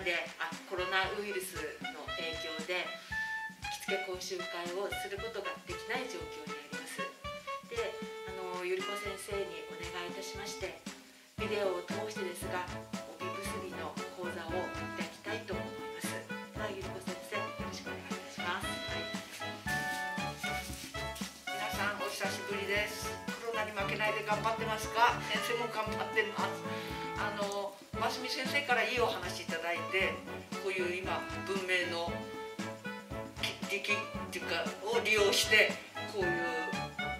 であコロナウイルスの影響で着付け講習会をすることができない状況にあります。であのゆり子先生にお願いいたしましてビデオを通してですが帯結びの講座を開きたいと思います。ではゆり子先生よろしくお願いいたします、はい、皆さんお久しぶりです。コロナに負けないで頑張ってますか？先生も頑張ってます。あの真澄先生からいいお話いただいてこういう今文明の力っていうかを利用してこういう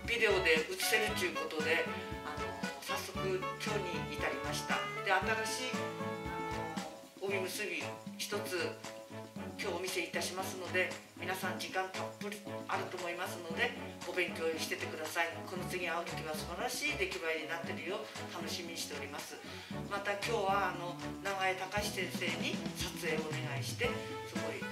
ビデオで映せるということであの早速今日に至りました。で新しい帯結び一つ今日お見せいたしますので皆さん時間たっぷりあると思いますのでお勉強しててください。この次会う時は素晴らしい出来栄えになってるよ。楽しみにしております。また今日はあの長江隆先生に撮影をお願いしてすごい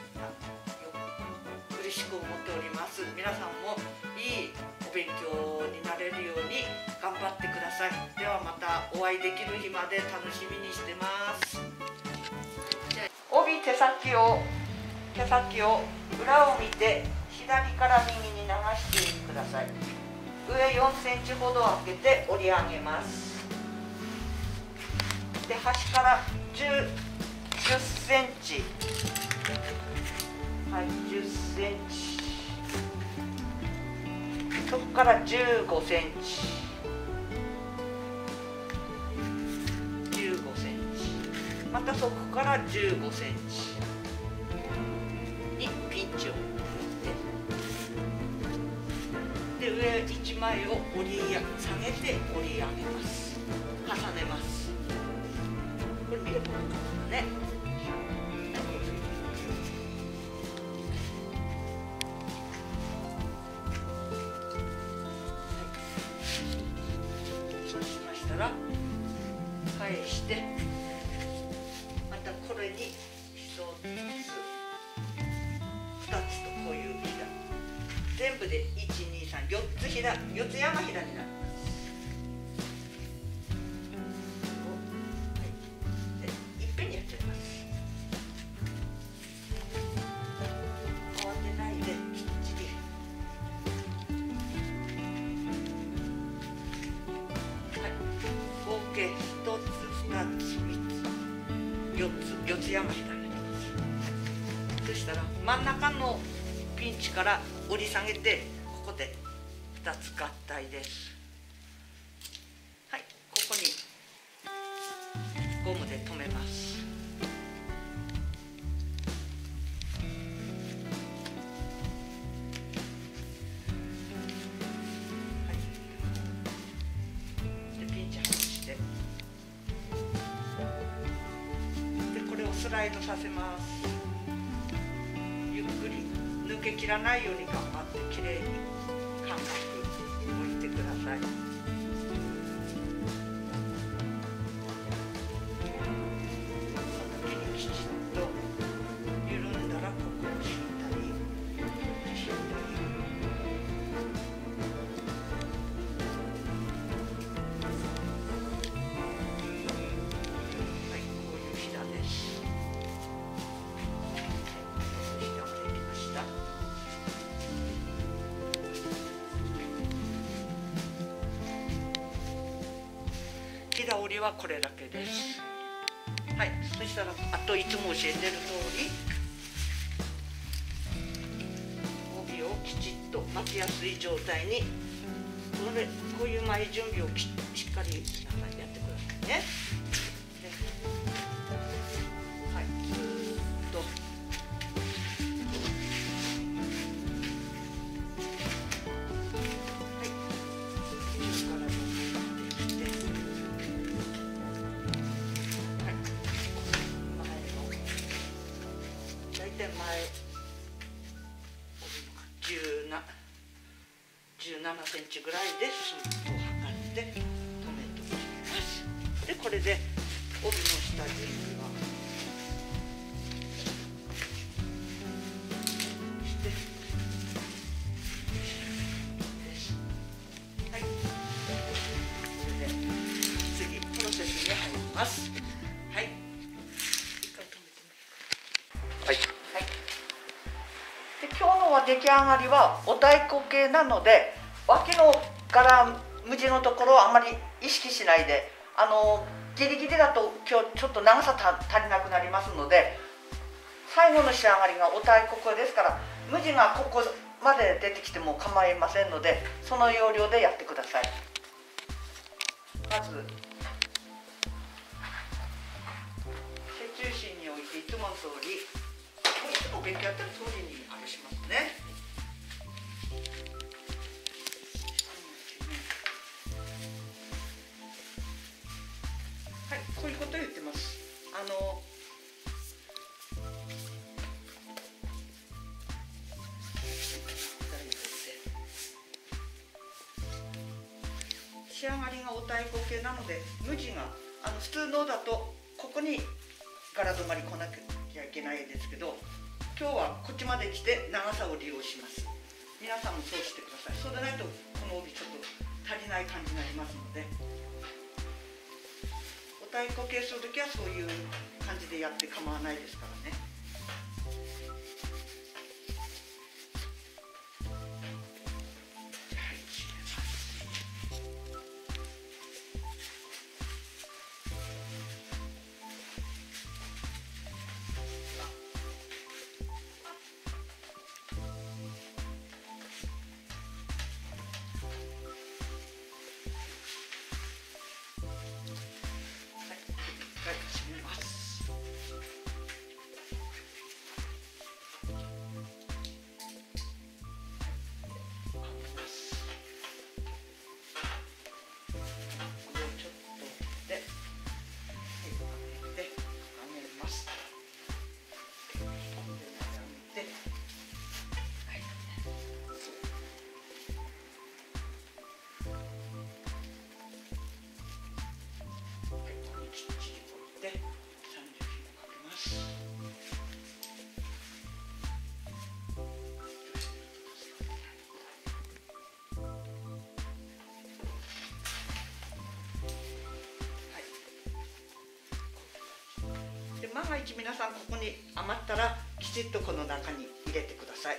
嬉しく思っております。皆さんもいいお勉強になれるように頑張ってください。ではまたお会いできる日まで楽しみにしてます。帯手先を手先を裏を見て左から右に流してください。上4センチほど開けて折り上げます。で端から10 10センチ。はい10センチ。そこから15センチ。15センチ。またそこから15センチ。上1枚を折り下げて折り上げます。重ねます。これ見ると分かるね。そうしましたら返してまたこれに1つ。2つとこういう実が全部で1 2四つひな四つ山ひなになる。イドさせます。ゆっくり抜けきらないように頑張ってきれいに。はこれだけです。はい。そしたらあといつも教えてる通り帯をきちっと巻きやすい状態にこれこういう前準備をしっかりやってくださいね。出来上がりはお太鼓系なので脇の柄無地のところをあまり意識しないであのギリギリだと今日ちょっと長さ足りなくなりますので最後の仕上がりがお太鼓系ですから無地がここまで出てきても構いませんのでその要領でやってください。まず背中心に置いていつもの通りいつも勉強やってる通りにあれしますね。はいこういうこと言ってます。あの仕上がりがお太鼓系なので無地があの普通のだとここに柄止まり来なきゃいけないですけど今日はこっちまで来て長さを利用します。皆さんもそうしてください。そうでないとこの帯ちょっと足りない感じになりますので。お太鼓系する時はそういう感じでやって構わないですからね。万が一皆さんここに余ったらきちっとこの中に入れてください。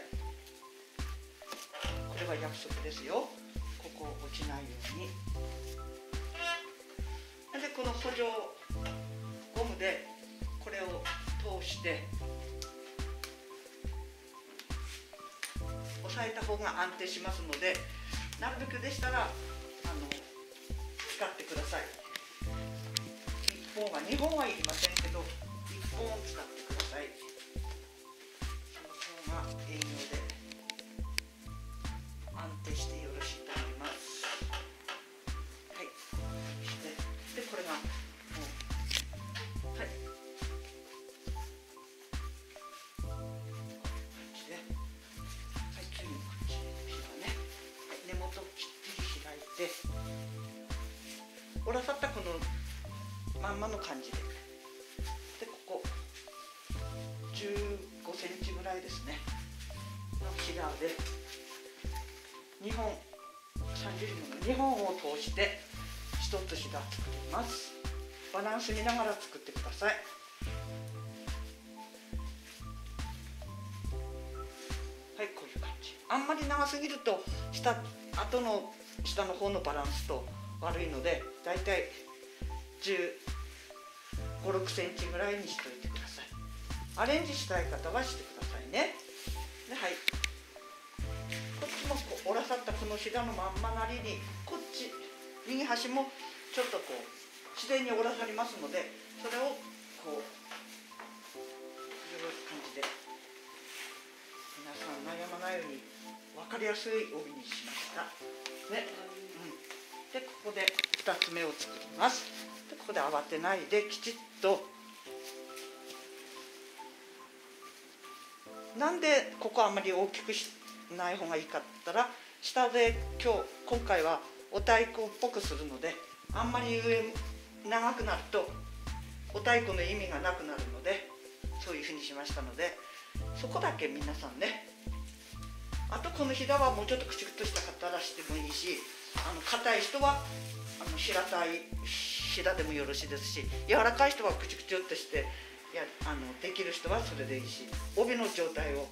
これは約束ですよ。ここ落ちないように。でこの補助ゴムでこれを通して押さえた方が安定しますのでなるべくでしたらあの使ってください。1本は2本はいりませんけど本を使ってください。その方が栄養で安センチぐらいですね。のシダーで。2本30ミリの2本を通して1つシダー作ります。バランス見ながら作ってください。はいこういう感じ。あんまり長すぎると下後の下の方のバランスと悪いのでだいたい1 5 6センチぐらいにしといてアレンジしたい方はしてくださいね。ではい。こっちもこう折らさったこのひだのまんまなりにこっち右端もちょっとこう自然に折らされますのでそれをこういう感じで皆さん悩まないように分かりやすい帯にしました。ね、うん、でここで2つ目を作ります。でここで慌てないできちっとなんでここあんまり大きくしない方がいいかって言ったら下で今日今回はお太鼓っぽくするのであんまり上長くなるとお太鼓の意味がなくなるのでそういうふうにしましたのでそこだけ皆さんねあとこのひだはもうちょっとくちくとした方らしてもいいしあの硬い人はあの平たいひだでもよろしいですし柔らかい人はくちくちっとしてやあのできる人はそれでいいし帯の状態を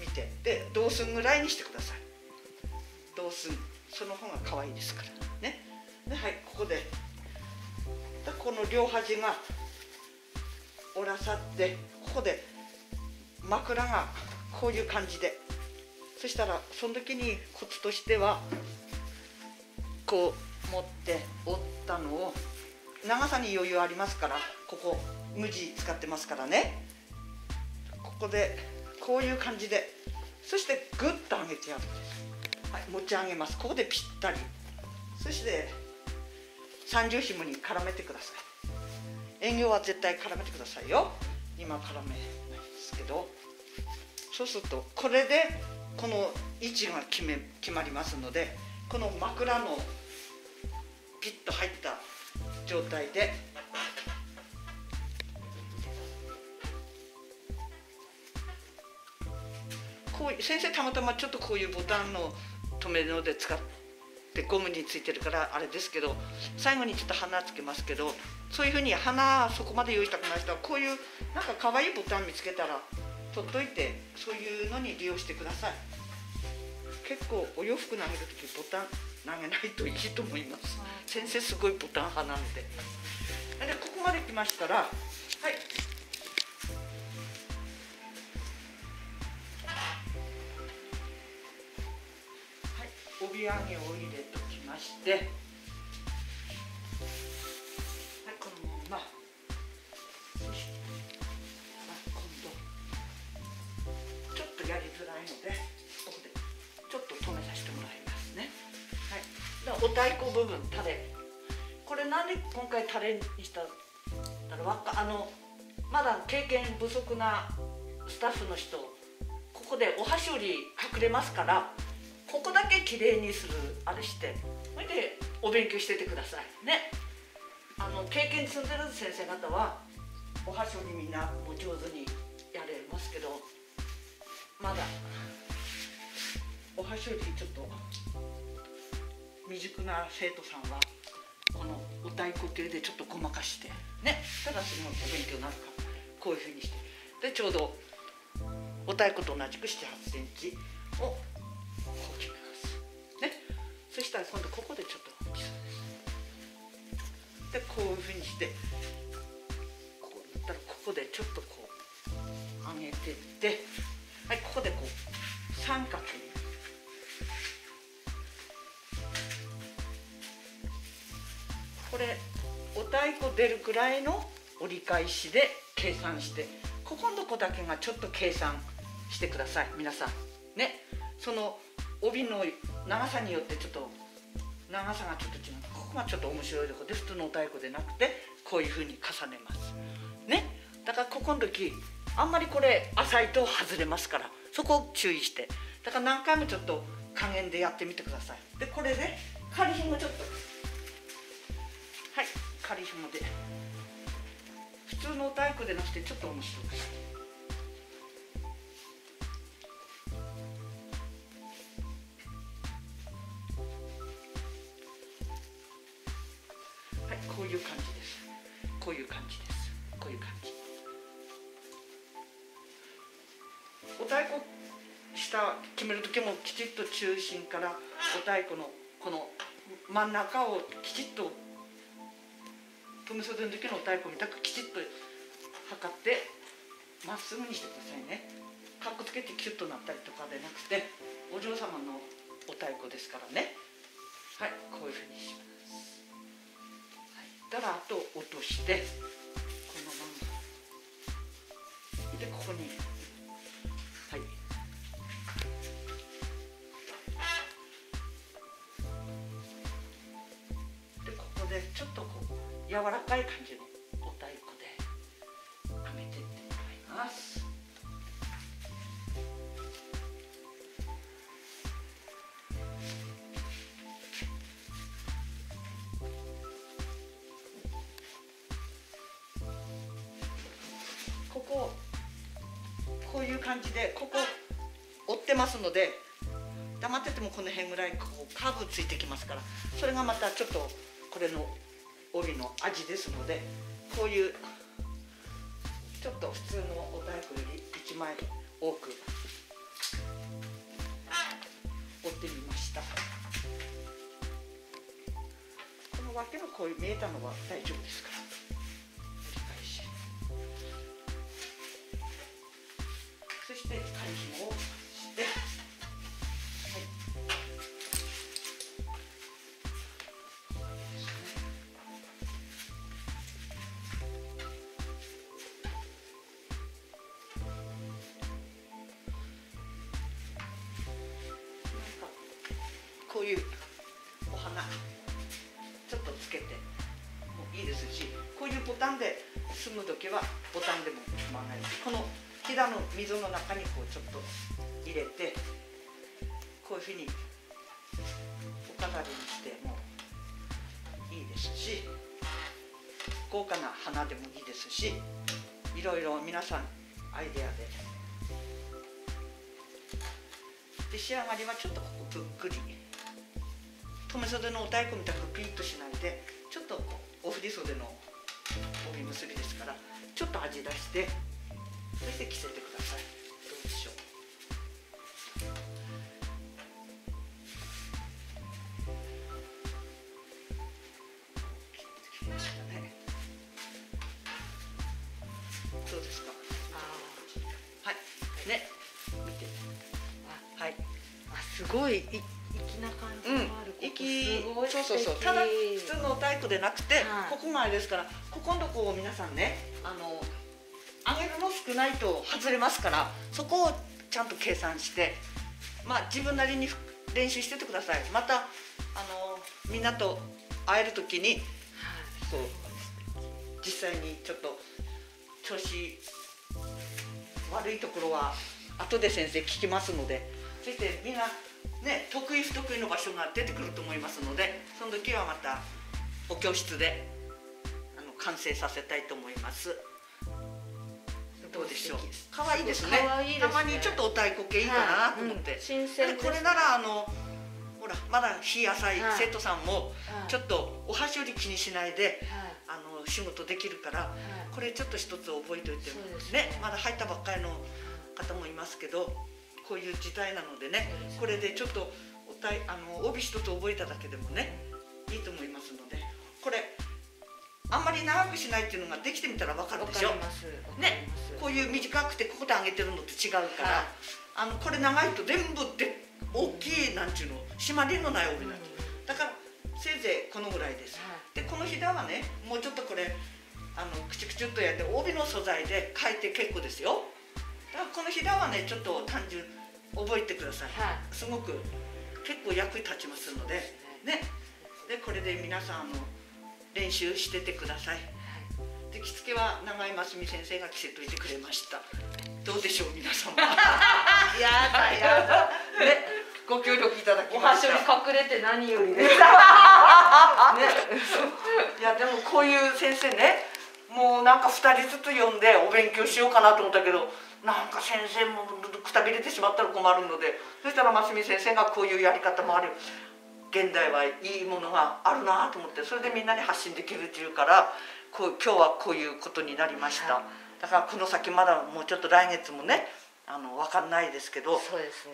見てで同寸ぐらいにしてください。同寸その方が可愛いですから。ね。ではいここで。でこの両端が折らさってここで枕がこういう感じで。そしたらその時にコツとしてはこう持って折ったのを長さに余裕ありますからここ。無地使ってますからね。ここでこういう感じで。そしてグッと上げてやるんです、はい、持ち上げます。ここでぴったり。そして三重紐に絡めてください。営業は絶対絡めてくださいよ。今絡めないですけど。そうするとこれでこの位置が決め決まりますのでこの枕のピッと入った状態でこう先生たまたまちょっとこういうボタンの留めるので使ってゴムについてるからあれですけど最後にちょっと花つけますけどそういうふうに花そこまで用意したくない人はこういうなんか可愛いボタン見つけたら取っといてそういうのに利用してください。結構お洋服投げる時ボタン投げないといいと思います。先生すごいボタン派なんで。でここまで来ましたらはい帯揚げを入れときましてはいこのまま。そして今度ちょっとやりづらいのでここでちょっと止めさせてもらいますね。はい。でお太鼓部分タレ。これなんで今回タレにしただろう。あのまだ経験不足なスタッフの人ここでお箸より隠れますからここだけきれいにする。あれして。それでお勉強しててください。ね。あの経験積んでる先生方はお箸折りみんなもう上手にやれますけどまだお箸折りちょっと未熟な生徒さんはこのお太鼓系でちょっとごまかしてね。ただそのお勉強になるか。こういうふうにして。でちょうどお太鼓と同じく7 8センチをこう決めますね。そしたら今度ここでちょっとです。でこういうふうにして。こうだったらここでちょっとこう上げてって。はいここでこう三角に。これお太鼓出るくらいの折り返しで計算して。ここのとこだけがちょっと計算してください皆さん。ね。その帯の長さによってちょっと長さがちょっと違う。ここがちょっと面白いとこで普通のお太鼓でなくてこういうふうに重ねます。ね。だからここの時あんまりこれ浅いと外れますからそこを注意して。だから何回もちょっと加減でやってみてください。でこれで仮紐ちょっと。はい。仮紐で。普通のお太鼓でなくてちょっと面白くして。中心からお太鼓のこの真ん中をきちっと留め袖の時のお太鼓みたくきちっと測ってまっすぐにしてくださいね。かっこつけてキュッとなったりとかでなくてお嬢様のお太鼓ですからね。はいこういうふうにします、はい、たらあと落としてこのまま。でここにい感じのお太鼓ではめてってもらいます。こここういう感じでここ折ってますので黙っててもこの辺ぐらいこうカーブついてきますからそれがまたちょっとこれの帯の味ですのでこういうちょっと普通のお太鼓より1枚多く折ってみました。この脇のこういう見えたのは大丈夫ですから。ういうお花ちょっとつけてもいいですしこういうボタンで済む時はボタンでも構わないしこのひだの溝の中にこうちょっと入れてこういうふうにお飾りにしてもいいですし豪華な花でもいいですしいろいろ皆さんアイデアでで仕上がりはちょっとここぷっくり。留め袖のお太鼓みたくピリッとしないでちょっとこうお振り袖の帯結びですからちょっと味出してそして着せてください。どうでしょう。どうですか？はい。ね。見て。はい。あすごい。い粋な感じある、、息ここすごいそうそうそう。ただ普通のタイプでなくて、はい。ここがあれですからここのとこを皆さんねあの上げるの少ないと外れますからそこをちゃんと計算してまあ自分なりに練習しててください。またあのみんなと会える時にこう実際にちょっと調子悪いところは後で先生聞きますのでそしてみんなね得意不得意の場所が出てくると思いますのでその時はまたお教室であの完成させたいと思います。どうでしょう？可愛いですね。可愛いですね。たまにちょっとお太鼓系いいかなと思って。はい。うん新で鮮これならあのほらまだ日浅いはい。生徒さんもはい。ちょっとお箸より気にしないではい。あの仕事できるからはい。これちょっと一つ覚えておいてそうですねね。まだ入ったばっかりの方もいますけどこういう時代なのでねこれでちょっとおたいあの帯一つ覚えただけでもねいいと思いますのでこれあんまり長くしないっていうのができてみたらわかるわでしょ？ね？こういう短くてここで上げてるのと違うから、はい。あのこれ長いと全部って大きいなんちゅうの締まりのない帯になっちゃうだからせいぜいこのぐらいです。でこのひだはねもうちょっとこれあのくちゅくちゅっとやって帯の素材で書いて結構ですよだからこのひだはねちょっと単純覚えてください、はい。すごく結構役に立ちますので。ね。でこれで皆さんあの練習しててください。で着付けは長井真澄先生が着せといてくれました。どうでしょう皆様。やだやだ。ね。ご協力いただきお箸に隠れて何よりです。ね、いやでもこういう先生ね。もうなんか2人ずつ呼んでお勉強しようかなと思ったけどなんか先生もくたびれてしまったら困るのでそしたら真澄先生がこういうやり方もある。現代はいいものがあるなと思ってそれでみんなに発信できるっていうからこう今日はこういうことになりました、はい。だからこの先まだもうちょっと来月もねあの分かんないですけどね。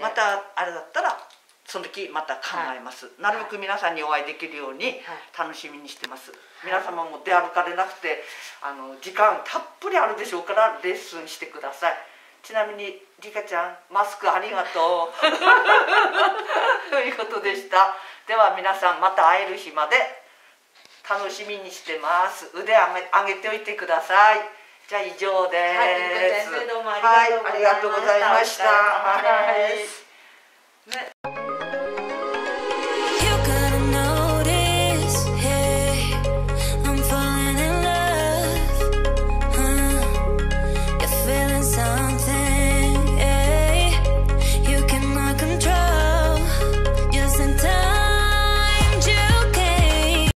またあれだったらその時また考えます、なるべく皆さんにお会いできるように楽しみにしてます、皆様も出歩かれなくてあの時間たっぷりあるでしょうからレッスンしてくださいちなみにリカちゃんマスクありがとう。ということでした。では皆さんまた会える日まで楽しみにしてます。腕上げ上げておいてください。じゃあ以上です、はいありがとうございました。はいね